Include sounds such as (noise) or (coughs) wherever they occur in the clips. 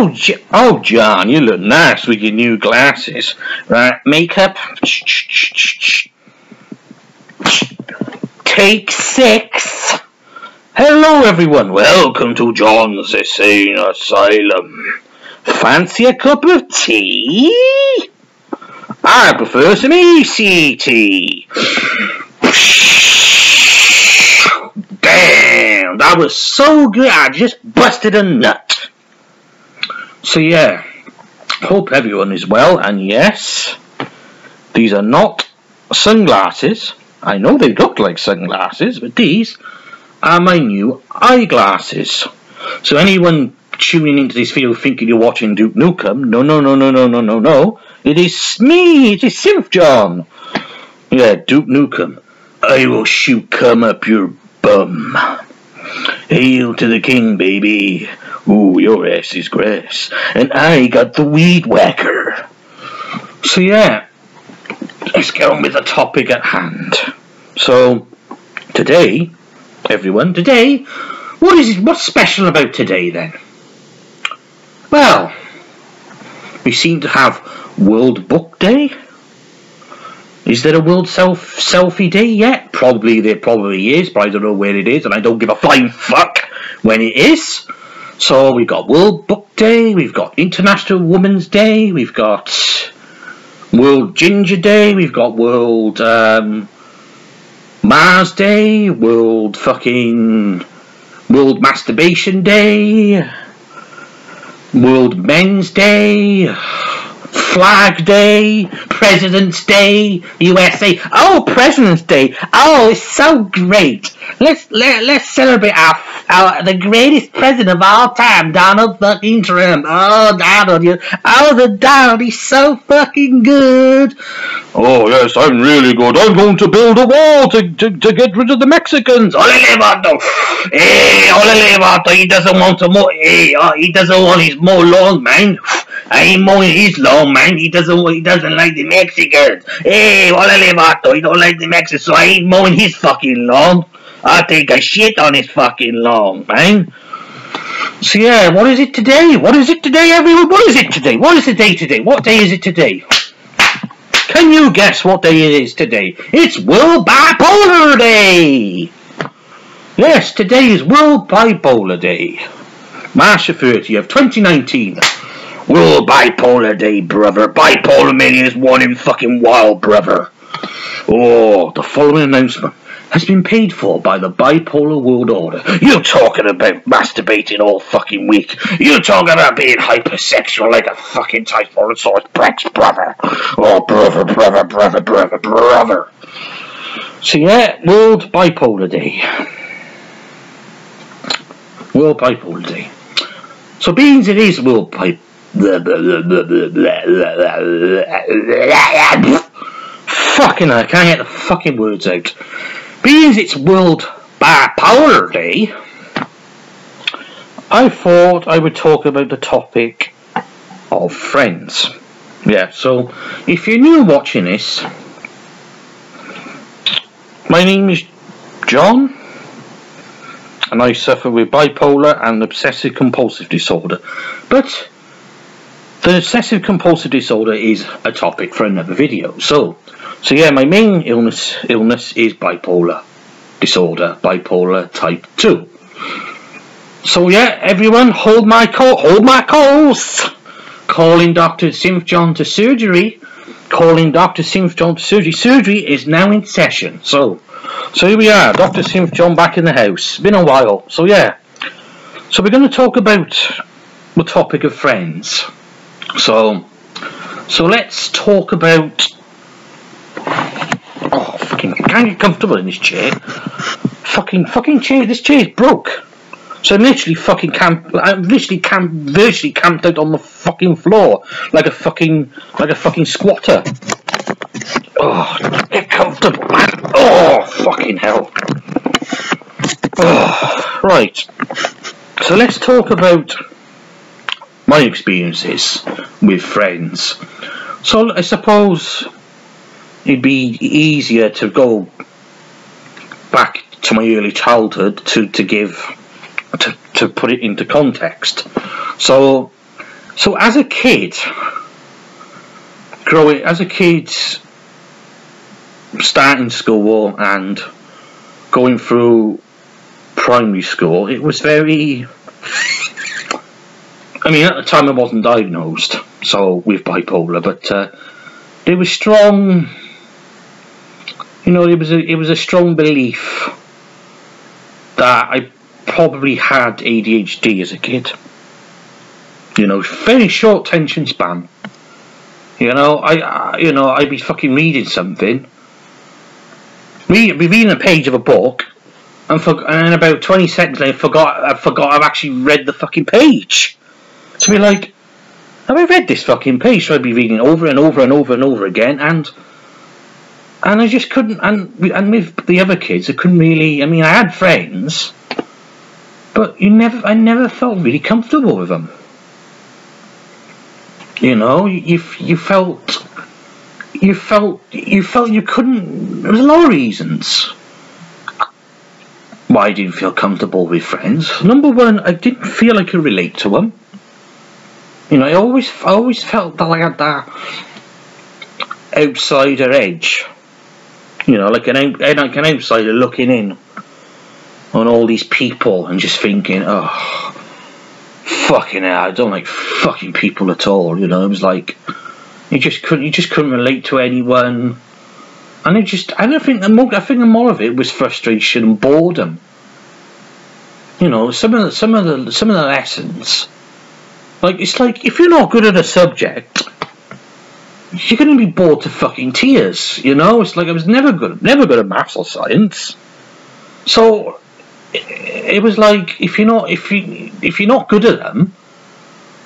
Oh, J- oh, John, you look nice with your new glasses. Right, makeup. Take six. Hello, everyone. Welcome to John's Insane Asylum. Fancy a cup of tea? I prefer some ECT. Damn, that was so good. I just busted a nut. So yeah, hope everyone is well. And yes, these are not sunglasses. I know they look like sunglasses, but these are my new eyeglasses. So anyone tuning into this video thinking you're watching Duke Nukem, no, no, no, no, no, no, no, no. It is me. It is Synth John. Yeah, Duke Nukem. I will shoot come up your bum. Hail to the king, baby. Ooh, your ass is grass. And I got the weed whacker. So yeah, let's get on with the topic at hand. So, today, everyone, today, what is it, what's special about today then? Well, we seem to have World Book Day. Is there a World Self Selfie Day yet? Probably there probably is, but I don't know where it is, and I don't give a flying fuck when it is. So we've got World Book Day, we've got International Women's Day, we've got World Ginger Day, we've got World um, Mars Day, World fucking World Masturbation Day, World Men's Day, Flag Day, President's Day, USA. Oh, President's Day. Oh, it's so great. Let's let, let's celebrate our, our the greatest president of all time, Donald fucking Trump. Oh, Donald, you, oh, the Donald, he's so fucking good. Oh yes, I'm really good. I'm going to build a wall to to, to get rid of the Mexicans. Vato. Hey, eh, olele vato. He doesn't want to mow. Hey, oh, uh, he doesn't want his more lawn, man. I ain't mowing his lawn, man. He doesn't he doesn't like the Mexicans. Hey, olele vato. He don't like the Mexicans, so I ain't mowing his fucking lawn. I'll take a shit on his fucking lawn, man. So yeah, what is it today? What is it today, everyone? What is it today? What is the day today? What day is it today? Can you guess what day it is today? It's World Bipolar Day! Yes, today is World Bipolar Day. March 30th, 2019. World Bipolar Day, brother. Bipolar Mania is one in fucking wild, brother. Oh, the following announcement has been paid for by the bipolar world order. You're talking about masturbating all fucking week. You're talking about being hypersexual like a fucking Tyrannosaurus Rex, brother. Oh, brother, brother, brother, brother, brother. So yeah, World Bipolar Day. World Bipolar Day. So beans it is World Pipe. Fucking I can't get the fucking words out. Being it's World Bipolar Day, I thought I would talk about the topic of friends. Yeah, so if you're new watching this, my name is John, and I suffer with bipolar and obsessive compulsive disorder. But the obsessive compulsive disorder is a topic for another video. So, so yeah, my main illness illness is bipolar disorder, bipolar type two. So yeah, everyone, hold my call, hold my calls. Calling Dr. Synth John to surgery. Calling Dr. Synth John to surgery. Surgery is now in session. So, so here we are, Dr. Synth John back in the house. Been a while. So yeah, so we're going to talk about the topic of friends. So, so let's talk about. Oh, fucking! Can't get comfortable in this chair. Fucking, fucking chair. This chair is broke. So I'm literally fucking camp. I'm literally camp, virtually camped out on the fucking floor like a fucking, like a fucking squatter. Oh, get comfortable. Oh, fucking hell. Oh, right. So let's talk about my experiences with friends. So I suppose it'd be easier to go back to my early childhood to, to give to, to put it into context. So So as a kid, growing as a kid, starting school and going through primary school, it was very. I mean, at the time I wasn't diagnosed, so with bipolar, but uh, it was strong. You know, it was a it was a strong belief that I probably had ADHD as a kid. You know, very short attention span. You know, I, I you know I'd be fucking reading something, read, be reading a page of a book, and, for, and about twenty seconds I forgot I forgot I've actually read the fucking page. To be like, have I read this fucking page? So I'd be reading it over and over and over and over again, and and I just couldn't. And and with the other kids, I couldn't really. I mean, I had friends, but you never. I never felt really comfortable with them. You know, you you felt you felt you felt you couldn't. There was a lot of reasons why I didn't feel comfortable with friends. Number one, I didn't feel I could relate to them. You know, I always I always felt that I had that outsider edge. You know, like an like an outsider looking in on all these people and just thinking, oh fucking hell, I don't like fucking people at all. You know, it was like you just couldn't, you just couldn't relate to anyone, and it just, I don't think the more, I think the more of it was frustration and boredom. You know, some of the, some of the, some of the lessons, like it's like if you're not good at a subject, you're going to be bored to fucking tears. You know, it's like I was never good, never good at maths or science, so it was like if you're not if you if you're not good at them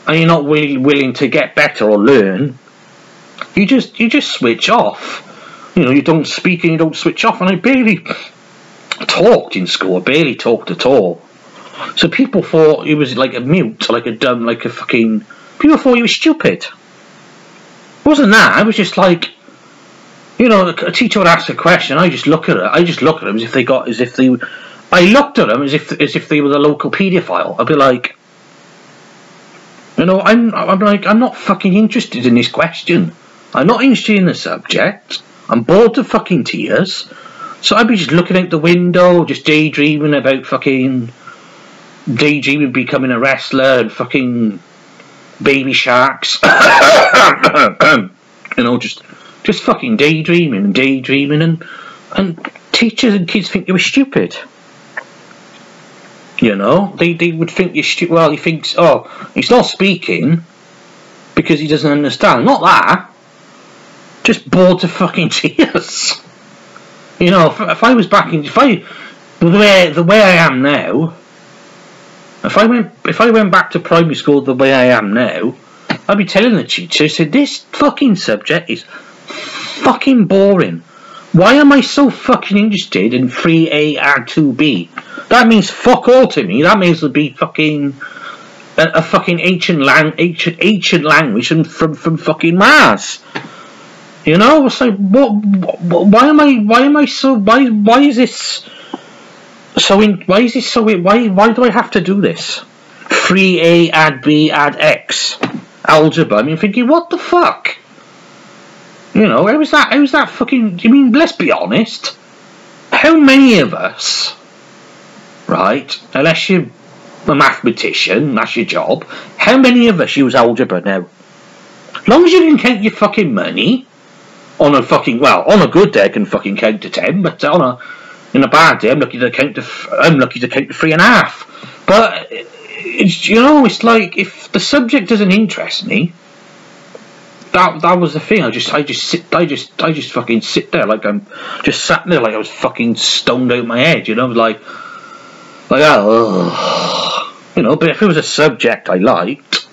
and you're not really willing to get better or learn, you just you just switch off. You know, you don't speak and you don't switch off. And I barely talked in school. I barely talked at all. So people thought he was like a mute, like a dumb, like a fucking. People thought he was stupid. It wasn't that. I was just like, you know, a teacher would ask a question. I just look at it. I just look at them as if they got as if they I looked at them as if as if they were the local paedophile. I'd be like, you know, I'm I'm like I'm not fucking interested in this question. I'm not interested in the subject. I'm bored to fucking tears. So I'd be just looking out the window, just daydreaming about fucking daydreaming becoming a wrestler and fucking baby sharks. (coughs) you know, just just fucking daydreaming and daydreaming and and teachers and kids think you were stupid. You know, they, they would think you're stupid. Well, he thinks, oh, he's not speaking because he doesn't understand. Not that. Just bored to fucking (laughs) tears. You know, if, if I was back in, if I, the way the way I am now, if I went if I went back to primary school the way I am now, I'd be telling the teacher, I said, this fucking subject is fucking boring. Why am I so fucking interested in 3A and 2B? That means fuck all to me. That means it'll be fucking a, a fucking ancient lang ancient ancient language from from, from fucking Mars. You know, it's like what, what? Why am I? Why am I so? Why? Why is this? So in, why is this so? Why? Why do I have to do this? Free A add B add X algebra. I mean, thinking what the fuck? You know, how is that? How is that fucking? I mean, let's be honest. How many of us right? Unless you're a mathematician, that's your job. How many of us use algebra now? As long as you can count your fucking money, on a fucking well, on a good day I can fucking count to ten, but on a in a bad day I'm lucky to count to I'm lucky to count to three and a half. But it's you know it's like if the subject doesn't interest me, that that was the thing. I just I just sit I just I just fucking sit there like I'm just sat there like I was fucking stoned out my head. You know, like like, oh, you know, but if it was a subject I liked,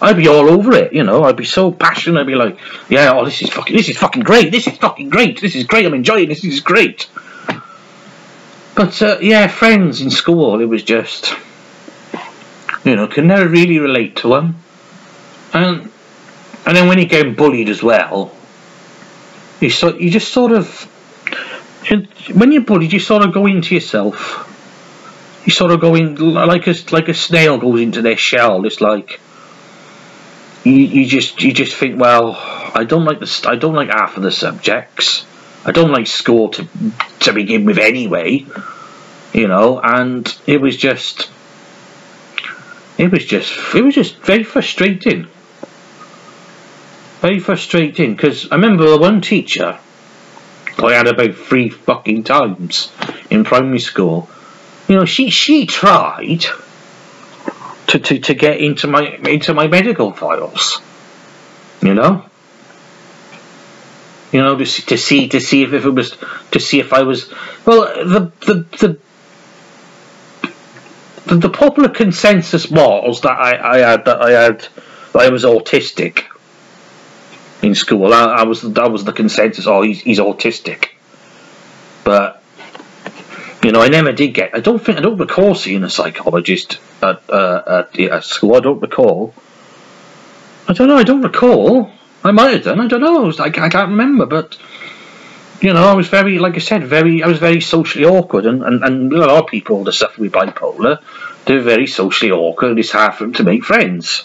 I'd be all over it, you know, I'd be so passionate, I'd be like, yeah, oh, this is fucking, this is fucking great, this is fucking great, this is great, I'm enjoying this, this is great. But, uh, yeah, friends in school, it was just, you know, could never really relate to them. And, and then when you get bullied as well, you, so, you just sort of, when you're bullied, you sort of go into yourself you sort of go in like a like a snail goes into their shell. It's like you, you just you just think, well, I don't like the I don't like half of the subjects. I don't like school to to begin with anyway, you know, and it was just it was just it was just very frustrating. Very frustrating because I remember one teacher I had about three fucking times in primary school. You know, she she tried to, to, to get into my into my medical files. You know? You know, to see, to see to see if, if it was to see if I was well the the the the, popular consensus was that I, I had that I had that I was autistic in school. I, I was that was the consensus. Oh, he's he's autistic, but you know, I never did get. I don't think I don't recall seeing a psychologist at uh, at, at school. I don't recall. I don't know. I don't recall. I might have done. I don't know. I, I can't remember, but you know, I was very, like I said, very. I was very socially awkward, and and, and a lot of people that suffer with bipolar, they're very socially awkward. It's hard for them to make friends.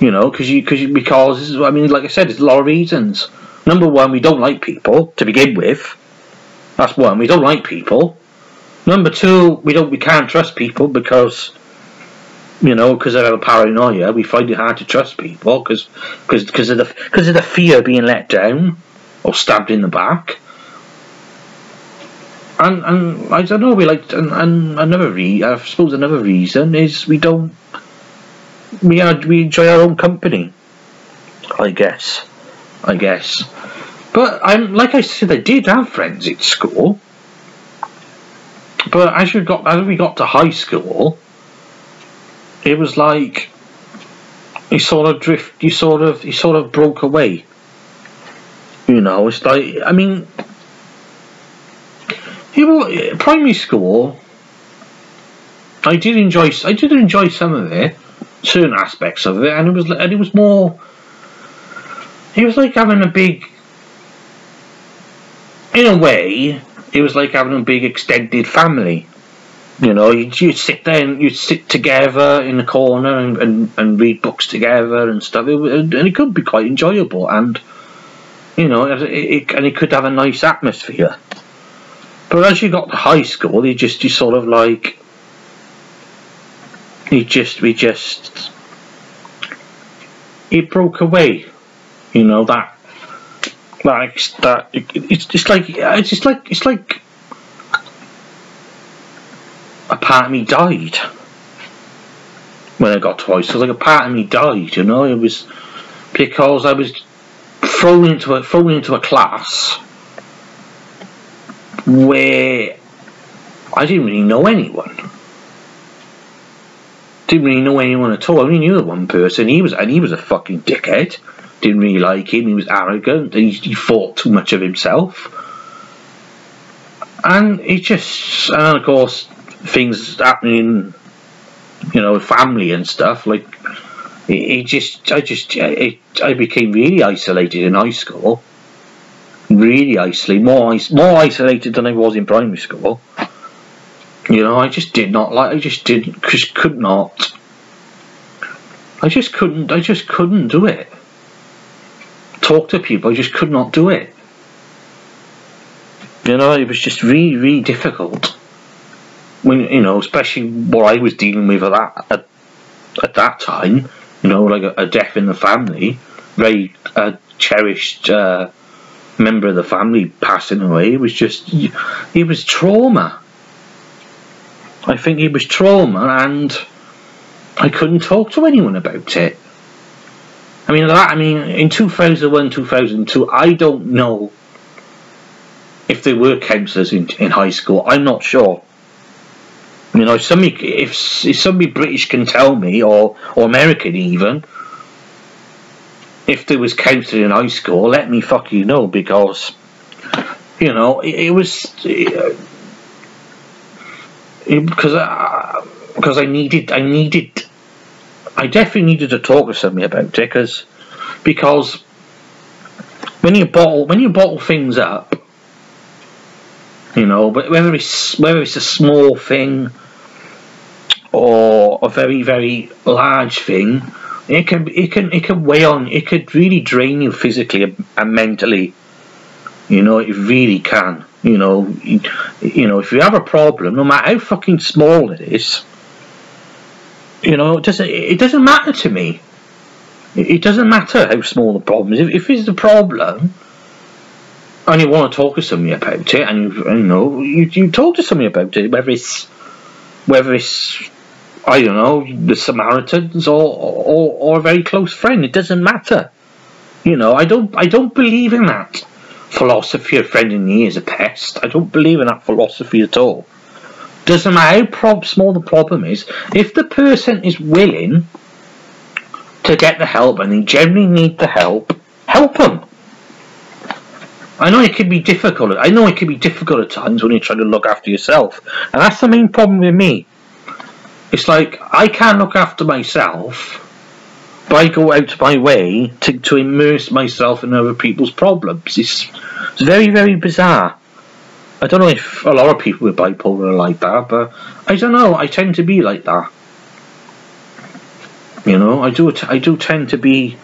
You know, because you, cause you, because I mean, like I said, there's a lot of reasons. Number one, we don't like people to begin with. That's one. We don't like people. Number two, we don't, we can't trust people because you know, because of our paranoia, we find it hard to trust people because because of the because of the fear of being let down or stabbed in the back. And and I don't know, we like and, and another re I suppose another reason is we don't we are we enjoy our own company. I guess, I guess. But I'm like I said, I did have friends at school. But as you got as we got to high school it was like he sort of drift he sort of he sort of broke away. You know it's like I mean he will, primary school I did enjoy I did enjoy some of it certain aspects of it and it was and it was more it was like having a big in a way it was like having a big extended family you know, you'd, you'd sit there and you'd sit together in the corner and, and, and read books together and stuff. It, and it could be quite enjoyable, and you know, it, it, and it could have a nice atmosphere. But as you got to high school, you just you sort of like you just we just it broke away. You know that like that. It, it's just like it's just like it's like a part of me died when I got to high school. Like a part of me died, you know. It was because I was thrown into a thrown into a class where I didn't really know anyone. Didn't really know anyone at all. I only knew the one person. He was and he was a fucking dickhead. Didn't really like him. He was arrogant. He, he thought too much of himself. And it just and of course things happening, you know, family and stuff. Like, it, it just, I just, it, I became really isolated in high school. Really isolated, more more isolated than I was in primary school. You know, I just did not like. I just didn't, just could not. I just couldn't. I just couldn't do it. Talk to people. I just could not do it. You know, it was just really, really difficult when you know, especially what I was dealing with at that at, at that time, you know, like a, a death in the family, very cherished uh, member of the family passing away. It was just, it was trauma. I think it was trauma, and I couldn't talk to anyone about it. I mean, that. I mean, in two thousand one, two thousand two, I don't know if there were counsellors in in high school. I'm not sure. You know, if somebody, if, if somebody British can tell me, or, or American even, if there was counselling in high school, let me fuck you know, because, you know, it, it was, because I, because I needed, I needed, I definitely needed to talk to somebody about it, because, because when you bottle, when you bottle things up, you know, but whether it's whether it's a small thing or a very very large thing, it can it can it can weigh on it could really drain you physically and mentally. You know it really can you know you, you know if you have a problem no matter how fucking small it is you know it doesn't it doesn't matter to me. It doesn't matter how small the problem is. If, if it's a problem and you want to talk to somebody about it and you, you know you, you talk to somebody about it whether it's whether it's I don't know, the Samaritans or, or, or a very close friend. It doesn't matter. You know, I don't I don't believe in that philosophy of friend in need is a pest. I don't believe in that philosophy at all. Doesn't matter how small the problem is, if the person is willing to get the help and they generally need the help, help them. I know it can be difficult. I know it can be difficult at times when you're trying to look after yourself, and that's the main problem with me. It's like I can't look after myself, but I go out of my way to, to immerse myself in other people's problems. It's, it's very, very bizarre. I don't know if a lot of people with bipolar are like that, but I don't know. I tend to be like that. You know, I do. I do tend to be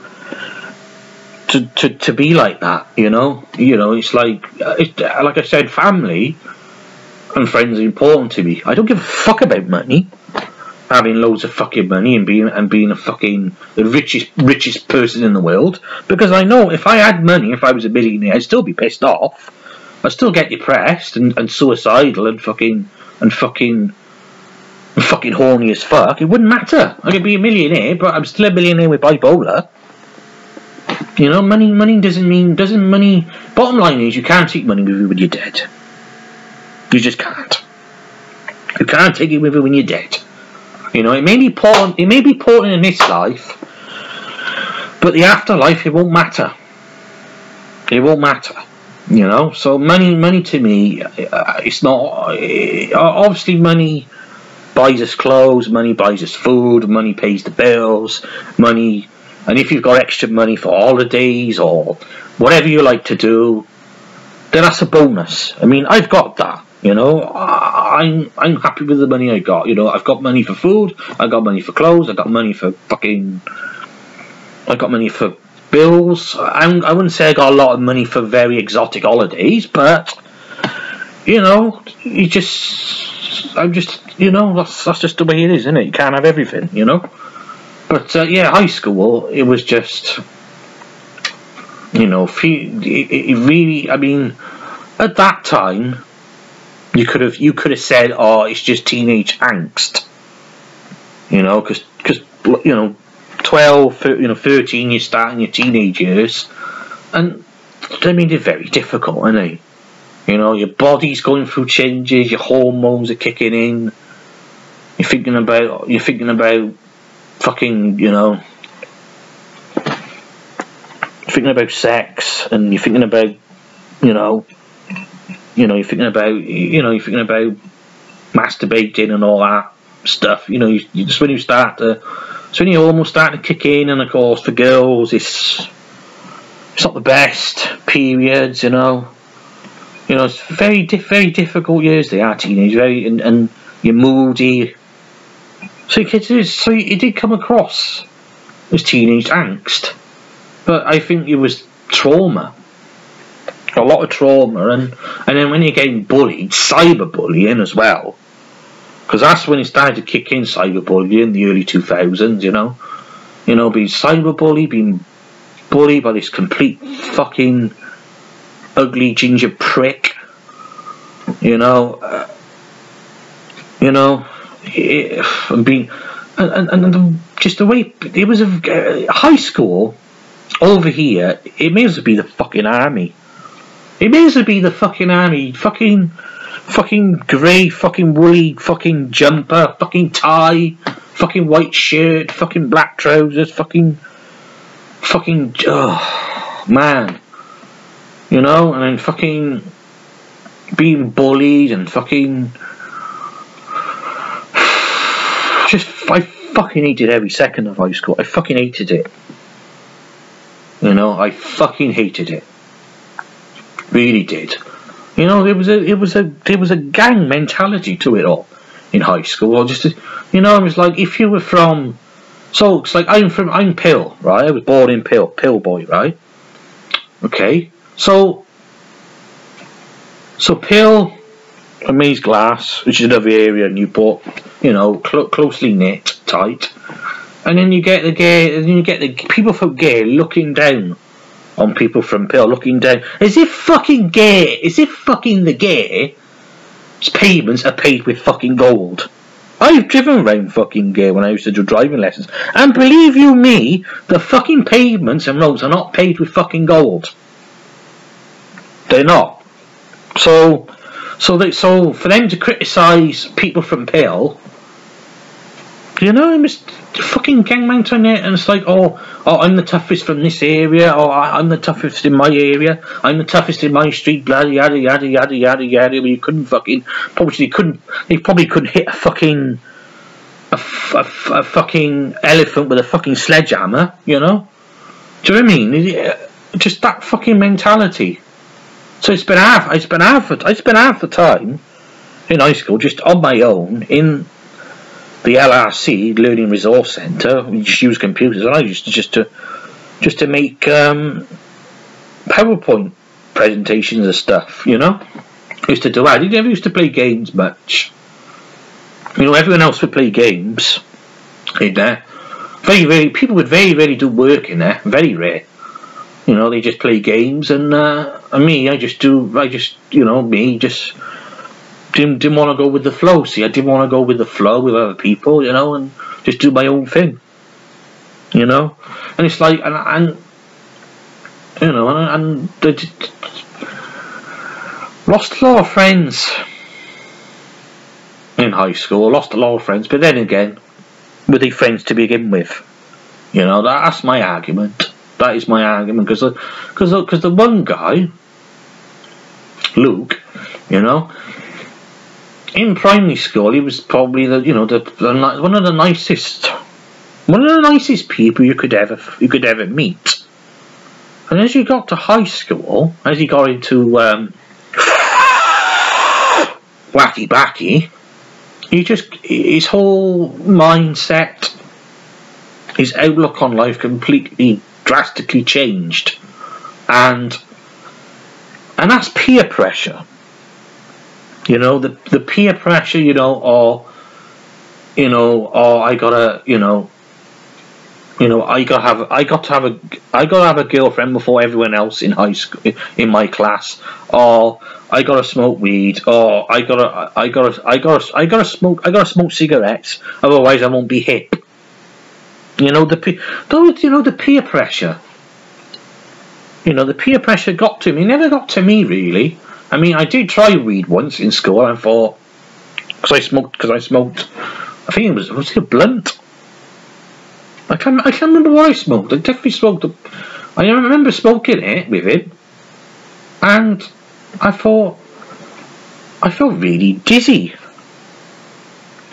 to, to, to be like that. You know, you know, it's like uh, it, uh, like I said, family and friends are important to me. I don't give a fuck about money having loads of fucking money and being and being a fucking the richest richest person in the world because I know if I had money, if I was a millionaire, I'd still be pissed off. I'd still get depressed and, and suicidal and fucking and fucking and fucking horny as fuck. It wouldn't matter. I could be a millionaire, but I'm still a millionaire with bipolar. You know, money money doesn't mean doesn't money bottom line is you can't take money with you when you're dead. You just can't. You can't take it with you when you're dead. You know, it may be important. It may be important in this life, but the afterlife it won't matter. It won't matter. You know, so money, money to me, uh, it's not. Uh, obviously, money buys us clothes, money buys us food, money pays the bills, money, and if you've got extra money for holidays or whatever you like to do, then that's a bonus. I mean, I've got that. You know, I'm I'm happy with the money I got. You know, I've got money for food, I got money for clothes, I got money for fucking, I got money for bills. I'm, I wouldn't say I got a lot of money for very exotic holidays, but you know, you just, I'm just, you know, that's that's just the way it is, isn't it? You can't have everything, you know. But uh, yeah, high school, it was just, you know, it, it really. I mean, at that time you could have you could have said, "Oh, it's just teenage angst," you know, because because you know, 12, 13, you know, thirteen, you're starting your teenage years, and I mean they're very difficult, aren't they? You know, your body's going through changes, your hormones are kicking in. You're thinking about you're thinking about fucking, you know, thinking about sex, and you're thinking about, you know, you know, you're thinking about, you know, you're thinking about masturbating and all that stuff. You know, you, you just when you start to, so when you almost start to kick in, and of course for girls, it's it's not the best periods. You know, you know, it's very very difficult years. They are teenage, very and, and you're moody. So it, so did come across as teenage angst, but I think it was trauma a lot of trauma, and and then when you're getting bullied, cyberbullying as well, because that's when it started to kick in cyberbullying in the early 2000s. You know, you know, being cyberbullied, being bullied by this complete fucking ugly ginger prick. You know, uh, you know, and being and, and, and just the way it was a uh, high school over here. It may as well be the fucking army. It may as well be the fucking army. Fucking, fucking grey, fucking woolly, fucking jumper, fucking tie, fucking white shirt, fucking black trousers, fucking, fucking, oh, man. You know, and then fucking being bullied and fucking. Just, I fucking hated every second of high school. I fucking hated it. You know, I fucking hated it really did. You know, there was a it was a there was a gang mentality to it all in high school. Or just you know, it was like if you were from So it's like I'm from I'm Pill, right? I was born in Pill, Pill boy, right? Okay, so so Pill, Maesglas, which is another area Newport, you know, cl closely knit, tight, and then you get the Gaer, and you get the people from Gaer looking down on people from Pill, looking down Is it fucking Gaer, Is it fucking the Gaer payments are paid with fucking gold. I've driven around fucking Gaer when I used to do driving lessons, and believe you me, the fucking pavements and roads are not paid with fucking gold. They're not. So, so that so for them to criticise people from Pale, you know, just fucking gang on it, and it's like, oh, oh, I'm the toughest from this area, or I'm the toughest in my area, I'm the toughest in my street, blah yada yada yada yada yada. But you couldn't fucking probably couldn't, they probably couldn't hit a fucking a, a, a fucking elephant with a fucking sledgehammer, you know? Do you know what I mean? Just that fucking mentality. So it's been half. I spent half. I spent half the time in high school just on my own in the LRC Learning Resource Centre. We just use computers, and I used to just to just to make um, PowerPoint presentations and stuff. You know, I used to do that. I never used to play games much. You know, everyone else would play games in there. Very, very people would very, very do work in there. Very rare. You know, they just play games, and uh, and me, I just do. I just, you know, me just didn't didn't want to go with the flow. See, I didn't want to go with the flow with other people, you know, and just do my own thing. You know, and it's like, and, and you know, and, and lost a lot of friends in high school. Lost a lot of friends, but then again, were they friends to begin with? You know, that, that's my argument. That is my argument because because because the one guy, Luke, you know, in primary school, he was probably the you know the, the one of the nicest, one of the nicest people you could ever you could ever meet. And as you got to high school, as he got into um, (laughs) wacky backy, he just his whole mindset, his outlook on life completely drastically changed, and and that's peer pressure. You know, the the peer pressure, you know, or you know, or I gotta, you know, you know, I gotta have I got to have a I got to have a girlfriend before everyone else in high school in my class, or I got to smoke weed, or I got to I got to I got to I got to smoke I got to smoke cigarettes, otherwise I won't be hip. You know the those you know the peer pressure. You know the peer pressure got to me, never got to me really. I mean, I did try weed once in school. I thought because I smoked because I smoked. I think it was was it a blunt. I can't I can't remember what I smoked. I definitely smoked. A, I remember smoking it with him, and I thought I felt really dizzy.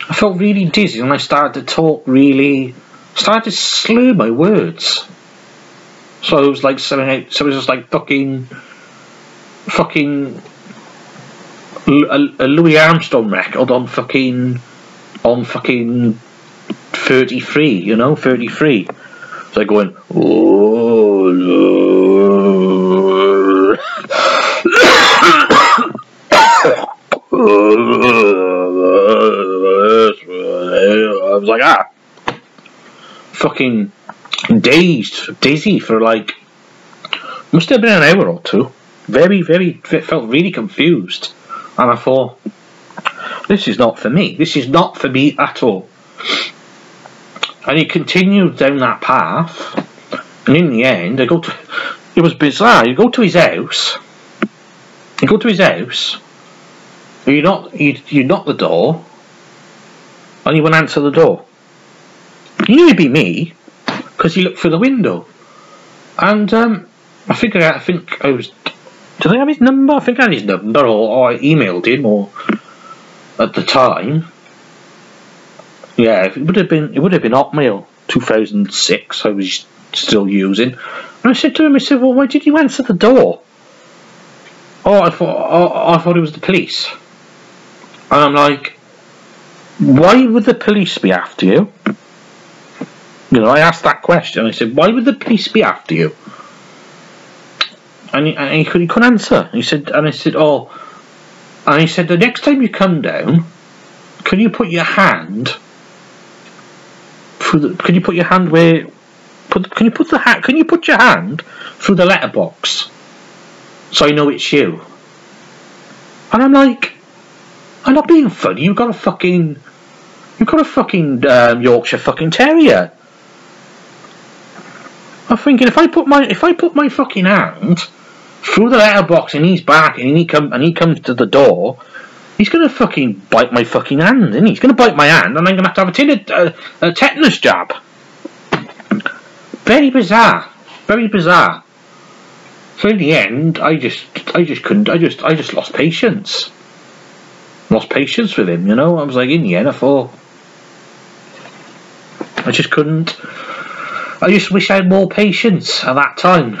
I felt really dizzy, and I started to talk really, started to slur my words. So it was like something. So it was just like fucking, fucking a, a Louis Armstrong record on fucking on fucking 33, you know, 33. It's like going, oh, (laughs) I was like, ah, fucking dazed, dizzy for like, must have been an hour or two. Very, very, felt really confused. And I thought, this is not for me. This is not for me at all. And he continued down that path. And in the end, I go to. It was bizarre. You go to his house. You go to his house. You knock. You, you knock the door. And he won't answer the door. Knew it'd be me because he looked through the window. And um, I figured out. I think I was do they have his number? I think I had his number, or, or I emailed him, or at the time. Yeah, it would have been it would have been Hotmail 2006. I was still using, and I said to him, I said, "Well, why did you answer the door?" Oh, I thought oh, I thought it was the police, and I'm like, "Why would the police be after you?" You know, I asked that question. I said, why would the police be after you? And he, and he, could, he couldn't answer. He said, and I said, oh, and he said, the next time you come down, can you put your hand through the, can you put your hand where, put, can you put the hat, can you put your hand through the letterbox so I know it's you? And I'm like, I'm not being funny, you've got a fucking, you've got a fucking um, Yorkshire fucking terrier. I'm thinking if I put my if I put my fucking hand through the letterbox and he's back and he come and he comes to the door, he's gonna fucking bite my fucking hand, and he? he's gonna bite my hand, and I'm gonna have to have a, tin- a, a tetanus jab. Very bizarre, very bizarre. So in the end, I just I just couldn't. I just I just lost patience. Lost patience with him, you know. I was like, in the end, I thought I just couldn't. I just wish I had more patience at that time.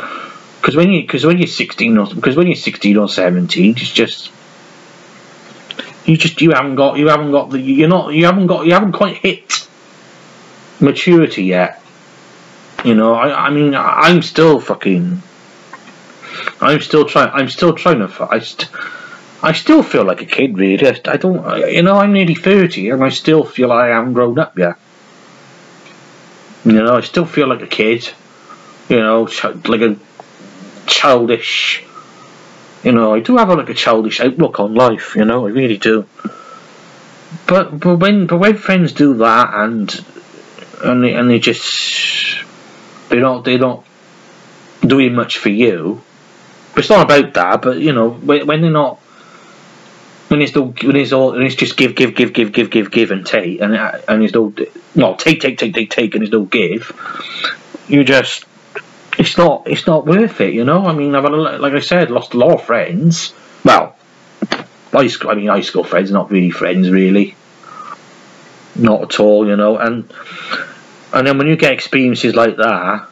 Because when you, because when you're 16 or, because when you're 16 or 17, it's just, you just, you haven't got, you haven't got the, you're not, you haven't got, you haven't quite hit maturity yet. You know, I, I mean, I'm still fucking, I'm still trying, I'm still trying to, I, st I still feel like a kid, really. I, I don't, you know, I'm nearly 30 and I still feel I haven't grown up yet. You know, I still feel like a kid. You know, like a childish. You know, I do have a, like a childish outlook on life. You know, I really do. But but when but when friends do that and and they, and they just they're not they're not doing much for you. But it's not about that. But you know, when, when they're not when it's all when all when it's just give give give give give give give and take. And and it's no no take take take take take and it's no give. You just it's not it's not worth it you know? I mean I've had like I said lost a lot of friends. Well high school I mean high school friends not really friends really. Not at all you know? And and then when you get experiences like that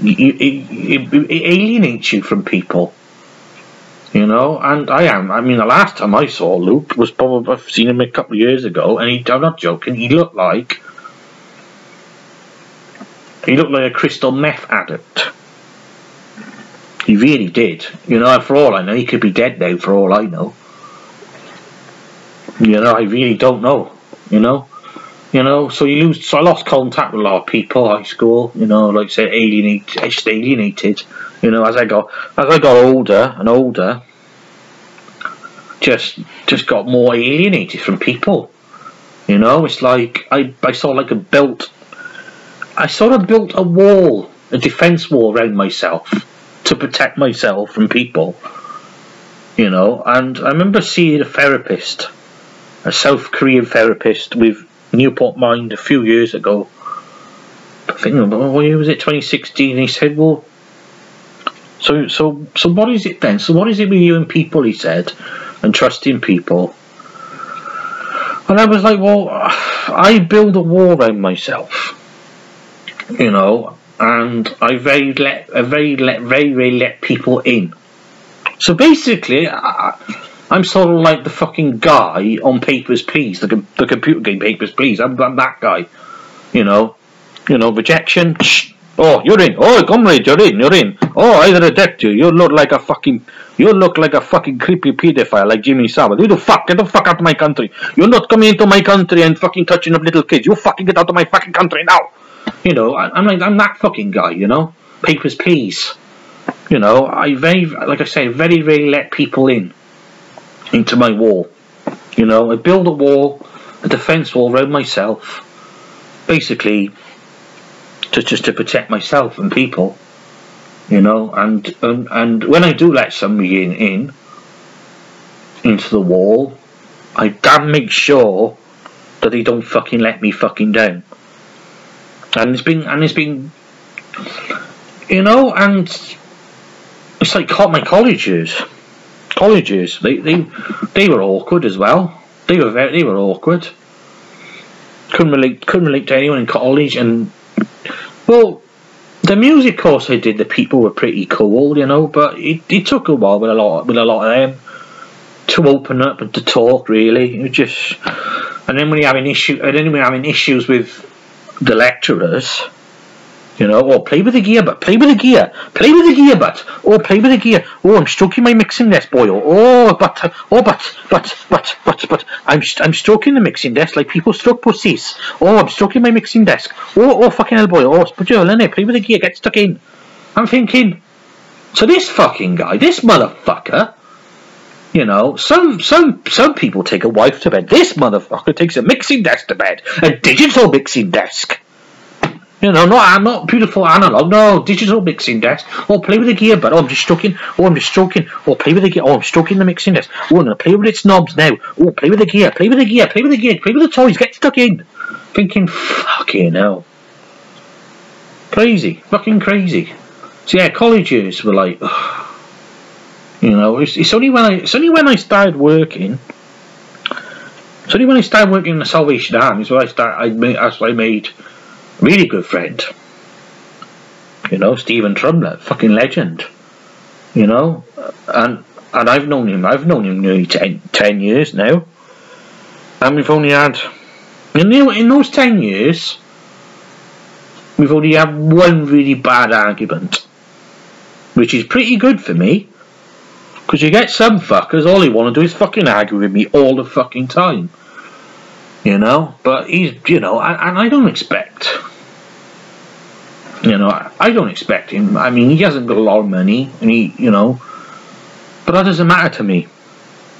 you, it, it, it alienates you from people you know, and I am. I mean, the last time I saw Luke was probably I've seen him a couple of years ago, and he, I'm not joking. He looked like he looked like a crystal meth addict. He really did. You know, for all I know, he could be dead now. For all I know, you know, I really don't know. You know, you know. So you lose. So I lost contact with a lot of people. High school. You know, like I said, alienated. Eh, just alienated you know, as I got as I got older and older, just just got more alienated from people. You know, it's like I I saw like a built, I sort of built a wall, a defense wall around myself to protect myself from people. You know, and I remember seeing a therapist, a South Korean therapist with Newport Mind a few years ago. I think, what year was it? 2016. He said, "Well, so, so, so what is it then? So what is it with you and people, he said, and trusting people? And I was like, well, (sighs) I build a wall around myself, you know, and I very let, I very let, very, very let people in. So basically, I, I'm sort of like the fucking guy on Papers, Please, the, the computer game Papers, Please. I'm, I'm that guy, you know, you know, rejection, Oh, you're in. Oh, comrade, you're in. You're in. Oh, I reject you. You look like a fucking. You look like a fucking creepy pedophile like Jimmy Savile. You the fuck? Get the fuck out of my country. You're not coming into my country and fucking touching up little kids. You fucking get out of my fucking country now. You know, I, am like I'm that fucking guy. You know, papers, please. You know, I very, like I say, very, very let people in into my wall. You know, I build a wall, a defence wall around myself. Basically, to just to protect myself and people, you know. And and, and when I do let somebody in, in into the wall, I damn make sure that they don't fucking let me fucking down. And it's been and it's been, you know, and it's like caught my college years. College years, they they they were awkward as well. They were very they were awkward. Couldn't relate couldn't relate to anyone in college and well, the music course I did, the people were pretty cool, you know, but it, it took a while with a lot with a lot of them to open up and to talk. Really, it was just, and then when you're having issue, and then when you're having issues with the lecturers, you know, oh, play with the gear, but play with the gear, play with the gear, but oh, play with the gear. Oh, I'm stroking my mixing desk, boy. Oh, but oh, but oh, but but but but I'm I'm stroking the mixing desk like people stroke pussies. Oh, I'm stroking my mixing desk. Oh, oh, fucking hell, boy. Oh, put your in there, play with the gear, get stuck in. I'm thinking, so this fucking guy, this motherfucker. You know, some some some people take a wife to bed. This motherfucker takes a mixing desk to bed, a digital mixing desk. You know, not I'm not beautiful analog, no, digital mixing desk. Oh, play with the gear, but oh, I'm just stroking. Oh, I'm just stroking. Oh, play with the gear. Oh, I'm stroking the mixing desk. Oh, I'm gonna play with its knobs now. Oh, play with the gear. Play with the gear. Play with the gear. Play with the toys. Get stuck in. Thinking, fucking hell, crazy, fucking crazy. So yeah, college years were like, ugh, you know, it's, it's only when I it's only when I started working. It's only when I started working in the Salvation Army is where I start. I made. That's I made really good friend. You know, Stephen Trumlett, fucking legend. You know, and and I've known him. I've known him nearly ten, 10 years now, and we've only had in in those ten years, we've only had one really bad argument, which is pretty good for me. Because you get some fuckers, all they want to do is fucking argue with me all the fucking time. You know? But he's, you know, and I don't expect you know, I don't expect him. I mean, he hasn't got a lot of money, and he, you know, but that doesn't matter to me.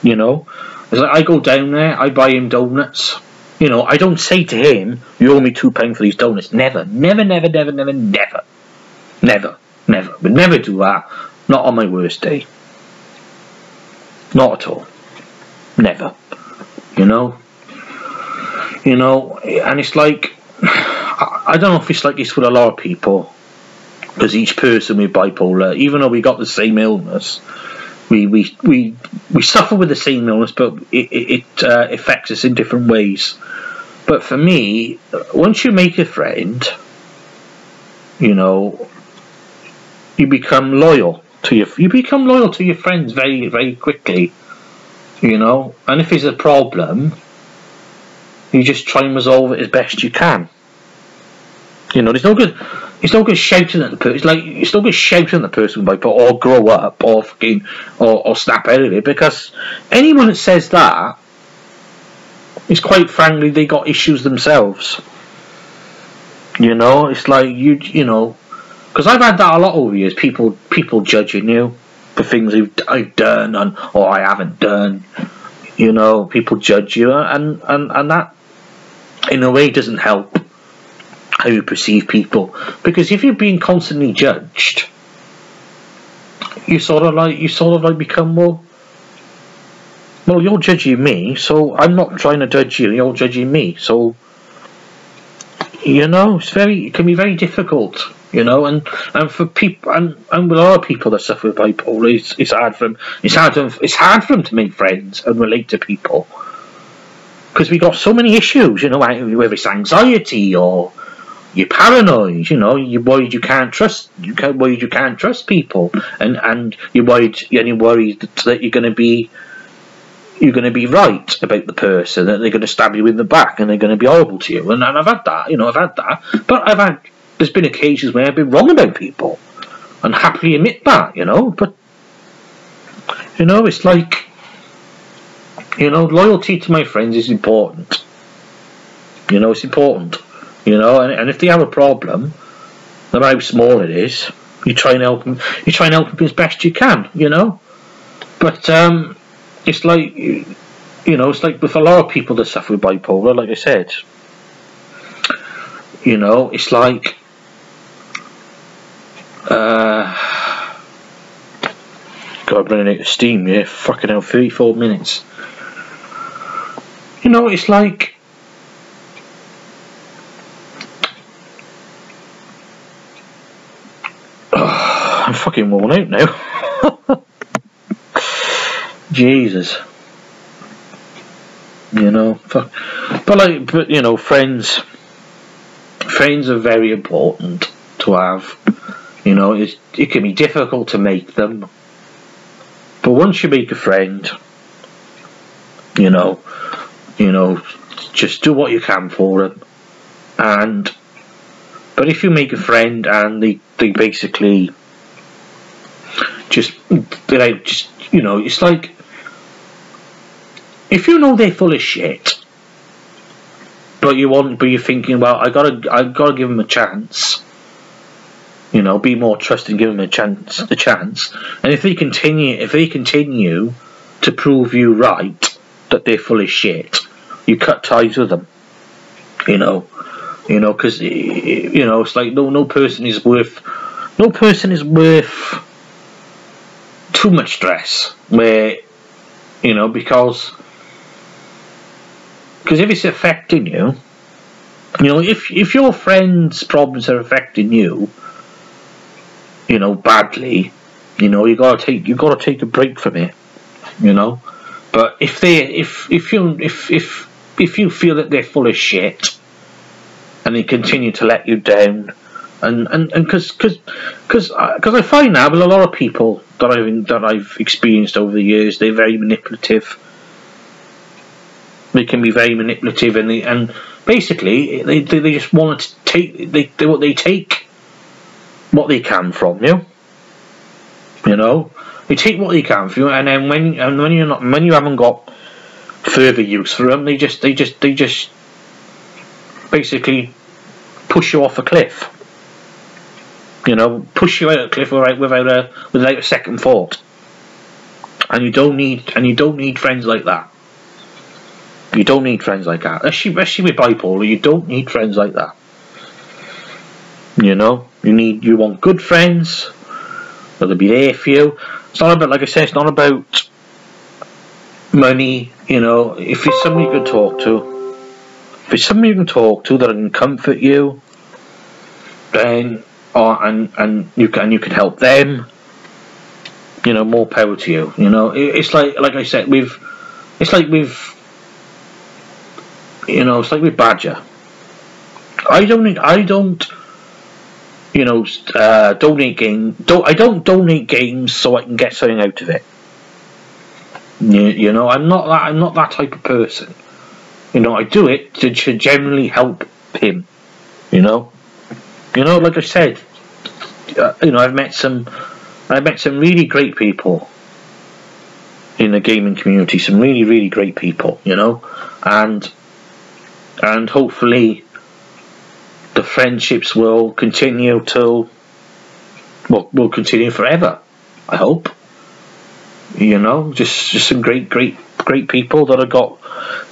You know, it's like I go down there, I buy him donuts. You know, I don't say to him, "You owe me two pounds for these donuts." Never, never, never, never, never, never, never, never. But never do that. Not on my worst day. Not at all. Never. You know. You know, and it's like I don't know if it's like this with a lot of people, because each person with bipolar, even though we got the same illness, we we we, we suffer with the same illness, but it, it, uh, affects us in different ways. But for me, once you make a friend, you know, you become loyal to your you become loyal to your friends very very quickly, you know. And if there's a problem, you just try and resolve it as best you can. You know, it's no good. It's no good shouting at the person. It's like it's no good shouting at the person by or grow up or fucking or, or snap out of it because anyone that says that is quite frankly they got issues themselves. You know, it's like you you know, because I've had that a lot over years. People people judging you for things I've done and or I haven't done. You know, people judge you and and and that in a way doesn't help how you perceive people. Because if you're being constantly judged, you sort of like you sort of like become well. Well, you're judging me, so I'm not trying to judge you. You're judging me, so you know it's very it can be very difficult. You know, and and for people and and with other people that suffer with bipolar, it's, it's hard for them. It's hard to it's hard for them to make friends and relate to people because we got so many issues. You know, whether it's anxiety or you're paranoid, you know, you're worried you can't trust you can't worried you can't trust people and, and you're worried and you're worried that, you're gonna be you're gonna be right about the person, that they're gonna stab you in the back and they're gonna be horrible to you. And, and I've had that, you know, I've had that. But I've had there's been occasions where I've been wrong about people and happily admit that, you know, but you know, it's like you know, loyalty to my friends is important. You know, it's important. You know, and, and if they have a problem, no matter how small it is, you try and help them. You try and help them as best you can. You know, but um, it's like you know, it's like with a lot of people that suffer with bipolar. Like I said, you know, it's like. Uh, God, I'm running out of steam. Yeah, fucking hell, 34 minutes. You know, it's like I'm fucking worn out now. Jesus. You know, fuck. But like, but you know, friends. Friends are very important to have. You know, it it can be difficult to make them, but once you make a friend, you know, you know, just do what you can for them, and But if you make a friend and they, they basically just they just you know, it's like if you know they're full of shit, but you want, but you're thinking, well, I gotta, I gotta give them a chance. You know, be more trusting, give them a chance, a chance. And if they continue, if they continue to prove you right that they're full of shit, you cut ties with them. You know, you know, because you know it's like no, no person is worth, no person is worth too much stress. Where, you know, because because if it's affecting you, you know, if if your friends' problems are affecting you, you know, badly, you know, you gotta take you gotta take a break from it, you know. But if they if if you if if if you feel that they're full of shit, and they continue to let you down, and and because because because I find now with a lot of people that I've that I've experienced over the years, they're very manipulative. They can be very manipulative, and they and basically they they, they just want to take they they what they take what they can from you. You know, they take what they can from you, and then when and when you're not when you haven't got further use for them, they just they just they just basically push you off a cliff. You know, push you out a cliff without without a without a second thought. And you don't need and you don't need friends like that. You don't need friends like that. Especially, with bipolar, you don't need friends like that. You know, you need you want good friends that'll be there for you. It's not about, like I said, it's not about money. You know, if it's somebody you can talk to, if it's somebody you can talk to that can comfort you, then or and and you can you can help them. You know, more power to you. You know, it's like like I said, we've it's like we've you know, it's like with Badger. I don't. I don't. You know, uh, donate game. Don't. I don't donate games so I can get something out of it. You, you know, I'm not that. I'm not that type of person. You know, I do it to, to generally help him. You know, you know, like I said, uh, you know, I've met some. I've met some really great people in the gaming community. Some really, really great people. You know, and and hopefully the friendships will continue till well will continue forever I hope you know just just some great great great people that have got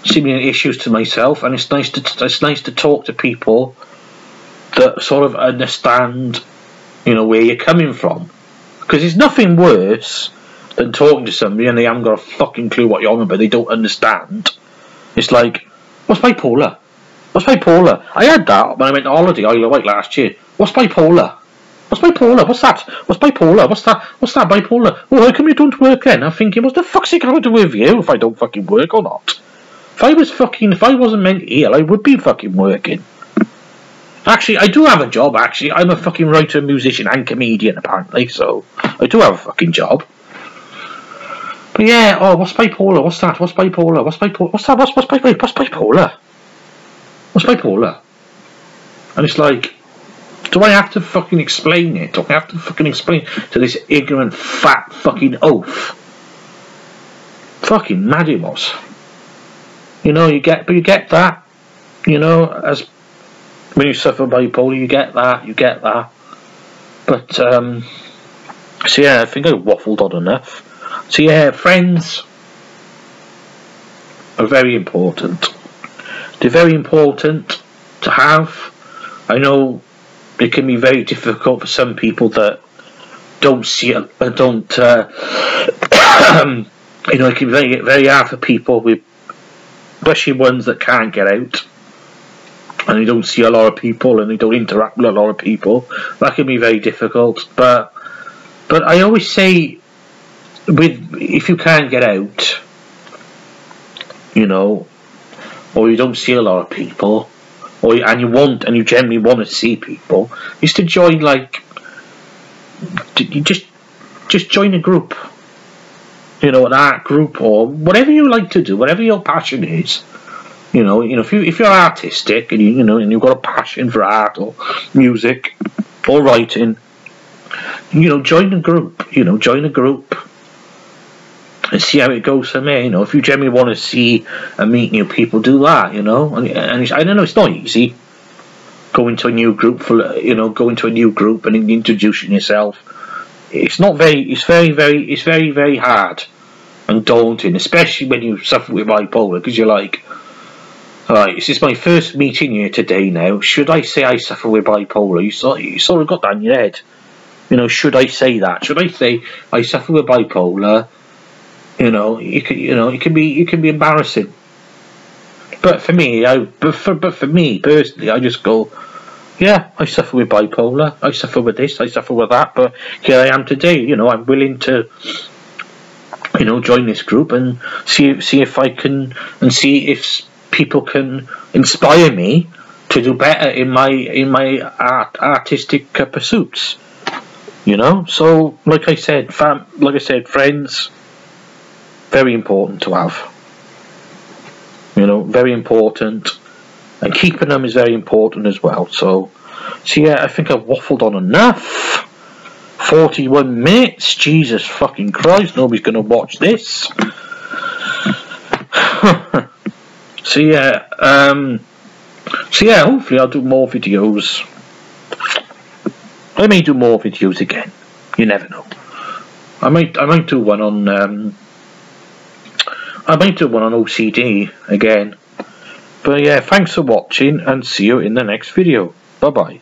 similar issues to myself and it's nice to it's nice to talk to people sort of understand you know where you're coming from because there's nothing worse than talking to somebody and they haven't got a fucking clue what you're on about they don't understand it's like What's bipolar? What's bipolar? I had that when I went on holiday Isle of Wight last year. What's bipolar? What's bipolar? What's that? What's bipolar? What's that? What's that bipolar? Oh, how come you don't work then? I'm thinking, what the fuck's it to do with you if I don't fucking work or not? If I was fucking, if I wasn't mentally ill, I would be fucking working. Actually, I do have a job, actually. I'm a fucking writer, musician, and comedian, apparently, so I do have a fucking job. But yeah, oh, what's bipolar? What's that? What's bipolar? What's bipolar? What's that? What's, what's bipolar? What's bipolar? What's bipolar? And it's like, do I have to fucking explain it? Do I have to fucking explain to this ignorant, fat fucking oaf? Fucking mad it was. You know, you get, but you get that. You know, as when you suffer bipolar, you get that, you get that. But, um, so yeah, I think I waffled on enough. So yeah, friends are very important. They're very important to have. I know it can be very difficult for some people that don't see it, uh, don't, uh, (coughs) you know, it can be very, very hard for people with, especially ones that can't get out and they don't see a lot of people and they don't interact with a lot of people. That can be very difficult. But, but I always say with if you can't get out, you know, or you don't see a lot of people, or and you want and you generally want to see people, is to join like you just just join a group, you know, an art group or whatever you like to do, whatever your passion is. You know, you know, if you if you're artistic and you you know and you've got a passion for art or music or writing, you know, join a group. You know, join a group and see how it goes from there. You know, if you genuinely want to see and meet new people, do that. You know, and, and I don't know, it's not easy going to a new group for you know going to a new group and introducing yourself. It's not very. It's very very. It's very very hard and daunting, especially when you suffer with bipolar, because you're like Right, this is my first meeting here today now. Should I say I suffer with bipolar? You sort, you sort of got that in your head. You know, should I say that? Should I say I suffer with bipolar? You know, you can, you know, it can be, it can be embarrassing. But for me, I, but for, but for me personally, I just go, yeah, I suffer with bipolar. I suffer with this. I suffer with that. But here I am today. You know, I'm willing to, you know, join this group and see see if I can and see if people can inspire me to do better in my in my art artistic uh, pursuits. You know, so like I said, fam, like I said, friends, very important to have. You know, very important, and keeping them is very important as well. So, so yeah, I think I've waffled on enough. 41 minutes, Jesus fucking Christ, nobody's going to watch this. (laughs) So yeah, um, so yeah, hopefully I'll do more videos. I may do more videos again. You never know. I might I might do one on um, I might do one on OCD again. But yeah, thanks for watching and see you in the next video. Bye bye.